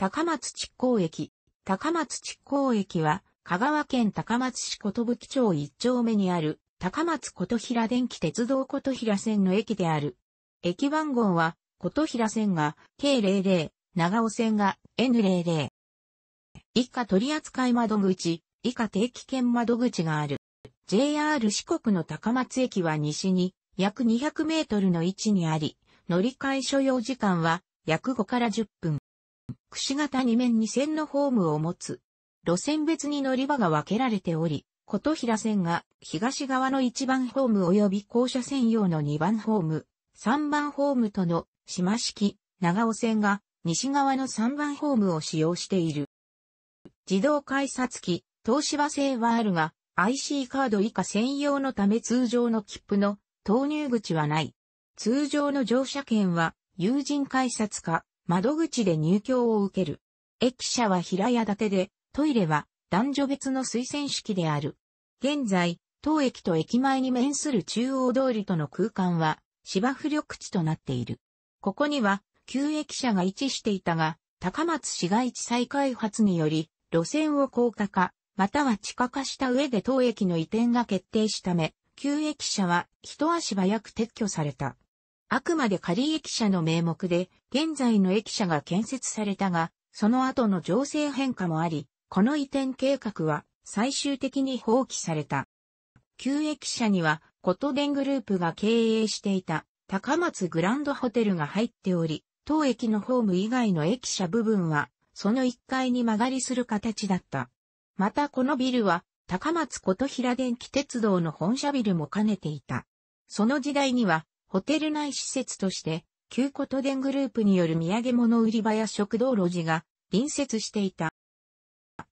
高松築港駅。高松築港駅は、香川県高松市琴吹町一丁目にある、高松琴平電気鉄道琴平線の駅である。駅番号は、琴平線が K00、長尾線が N00。以下取扱窓口、以下定期券窓口がある。JR 四国の高松駅は西に約200メートルの位置にあり、乗り換え所要時間は約5から10分。くし形二面二線のホームを持つ。路線別に乗り場が分けられており、琴平線が東側の1番ホーム及び校舎専用の2番ホーム、3番ホームとの島式、長尾線が西側の3番ホームを使用している。自動改札機、東芝製はあるが、IC カード以下専用のため通常の切符の投入口はない。通常の乗車券は友人改札か窓口で入居を受ける。駅舎は平屋建てで、トイレは男女別の推薦式である。現在、当駅と駅前に面する中央通りとの空間は芝生緑地となっている。ここには旧駅舎が位置していたが、高松市街地再開発により路線を高架化、または地下化した上で当駅の移転が決定したため、旧駅舎は一足早く撤去された。あくまで仮駅舎の名目で、現在の駅舎が建設されたが、その後の情勢変化もあり、この移転計画は最終的に放棄された。旧駅舎には、琴電グループが経営していた高松グランドホテルが入っており、当駅のホーム以外の駅舎部分は、その1階に曲がりする形だった。またこのビルは、高松琴平電気鉄道の本社ビルも兼ねていた。その時代には、ホテル内施設として、旧琴電グループによる土産物売り場や食堂路地が隣接していた。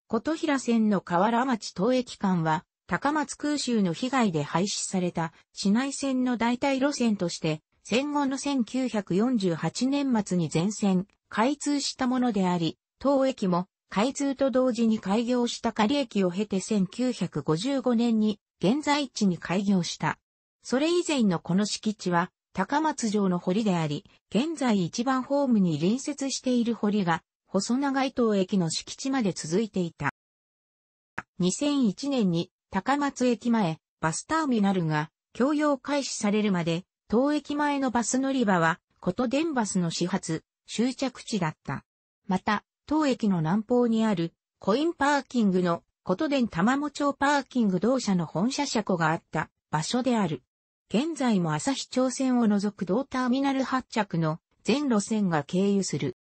琴平線の河原町東駅間は、高松空襲の被害で廃止された市内線の代替路線として、戦後の1948年末に全線開通したものであり、当駅も開通と同時に開業した仮駅を経て1955年に現在地に開業した。それ以前のこの敷地は高松城の堀であり、現在一番ホームに隣接している堀が細長い東駅の敷地まで続いていた。2001年に高松駅前バスターミナルが供用開始されるまで、東駅前のバス乗り場は、琴電バスの始発、終着地だった。また、当駅の南方にあるコインパーキングの琴電玉も町パーキング同社の本社車庫があった場所である。現在も朝日町線を除く同ターミナル発着の全路線が経由する。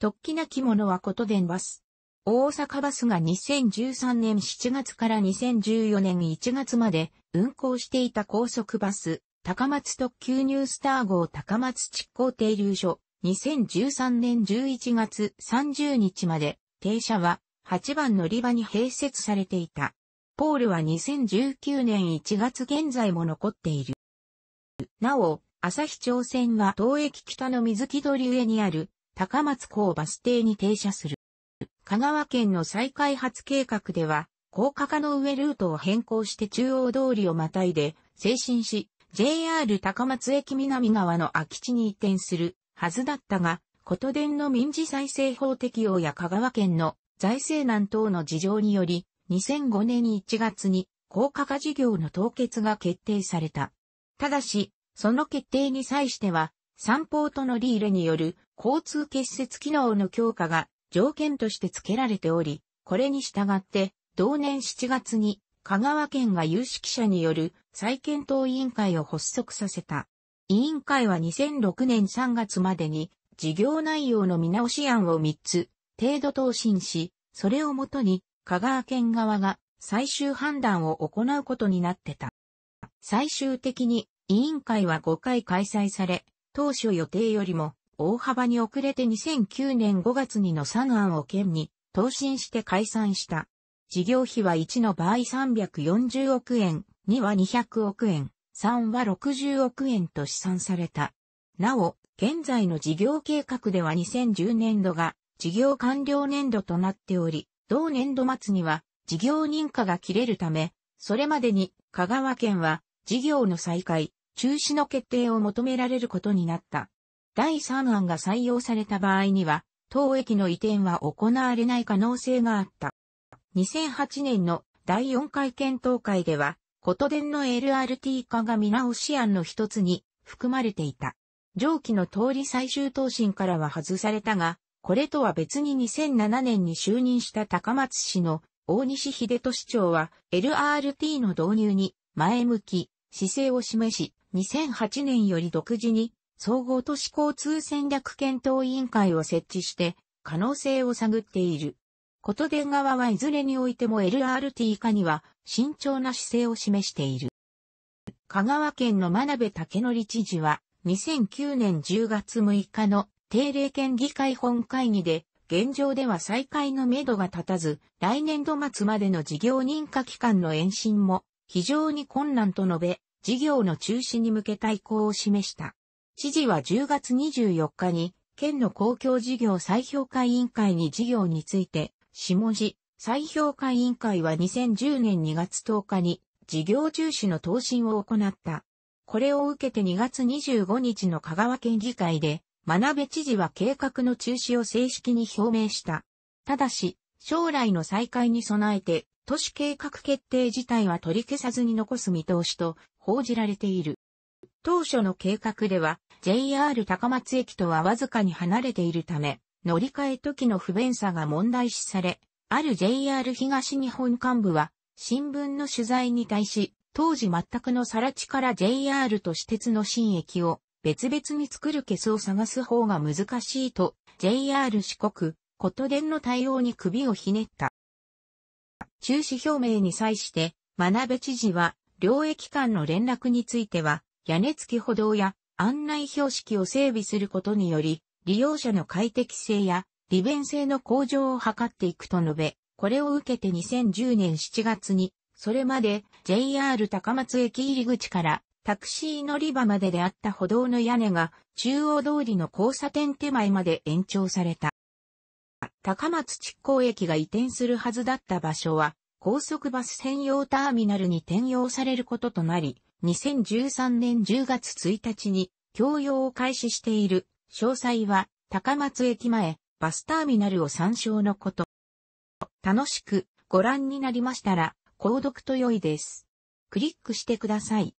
突起な着物はことでバス。大阪バスが2013年7月から2014年1月まで運行していた高速バス、高松特急ニュースター号高松地港停留所、2013年11月30日まで、停車は8番乗り場に併設されていた。ポールは2019年1月現在も残っている。なお、朝日町線は東駅北の水木鳥上にある高松港バス停に停車する。香川県の再開発計画では、高架化の上ルートを変更して中央通りをまたいで、静進し、JR 高松駅南側の空き地に移転するはずだったが、琴電の民事再生法適用や香川県の財政難等の事情により、2005年1月に高架化事業の凍結が決定された。ただし、その決定に際しては、三ポートのリーレによる交通結節機能の強化が条件として付けられており、これに従って同年7月に香川県が有識者による再検討委員会を発足させた。委員会は2006年3月までに事業内容の見直し案を3つ程度答申し、それをもとに香川県側が最終判断を行うことになってた。最終的に委員会は5回開催され、当初予定よりも大幅に遅れて2009年5月にの3案を県に答申して解散した。事業費は1の場合340億円、2は200億円、3は60億円と試算された。なお、現在の事業計画では2010年度が事業完了年度となっており、同年度末には事業認可が切れるため、それまでに香川県は事業の再開、中止の決定を求められることになった。第3案が採用された場合には、当駅の移転は行われない可能性があった。2008年の第4回検討会では、琴電の LRT 化が見直し案の一つに含まれていた。上記の通り最終答申からは外されたが、これとは別に2007年に就任した高松市の大西秀俊長は LRT の導入に前向き姿勢を示し、2008年より独自に総合都市交通戦略検討委員会を設置して可能性を探っている。こと電側はいずれにおいても LRT 化には慎重な姿勢を示している。香川県の真鍋武則知事は2009年10月6日の定例県議会本会議で現状では再開のめどが立たず、来年度末までの事業認可期間の延伸も非常に困難と述べ、事業の中止に向けた意向を示した。知事は10月24日に、県の公共事業再評価委員会に事業について下地、再評価委員会は2010年2月10日に事業中止の答申を行った。これを受けて2月25日の香川県議会で、真鍋知事は計画の中止を正式に表明した。ただし、将来の再開に備えて、都市計画決定自体は取り消さずに残す見通しと報じられている。当初の計画では、JR 高松駅とはわずかに離れているため、乗り換え時の不便さが問題視され、ある JR 東日本幹部は、新聞の取材に対し、当時全くの更地から JR と私鉄の新駅を別々に作るケースを探す方が難しいと、JR 四国、琴電の対応に首をひねった。中止表明に際して、真鍋知事は、両駅間の連絡については、屋根付き歩道や案内標識を整備することにより、利用者の快適性や利便性の向上を図っていくと述べ、これを受けて2010年7月に、それまで JR 高松駅入り口からタクシー乗り場までであった歩道の屋根が中央通りの交差点手前まで延長された。高松築港駅が移転するはずだった場所は高速バス専用ターミナルに転用されることとなり、2013年10月1日に供用を開始している詳細は、高松駅前、バスターミナルを参照のこと。楽しくご覧になりましたら、購読と良いです。クリックしてください。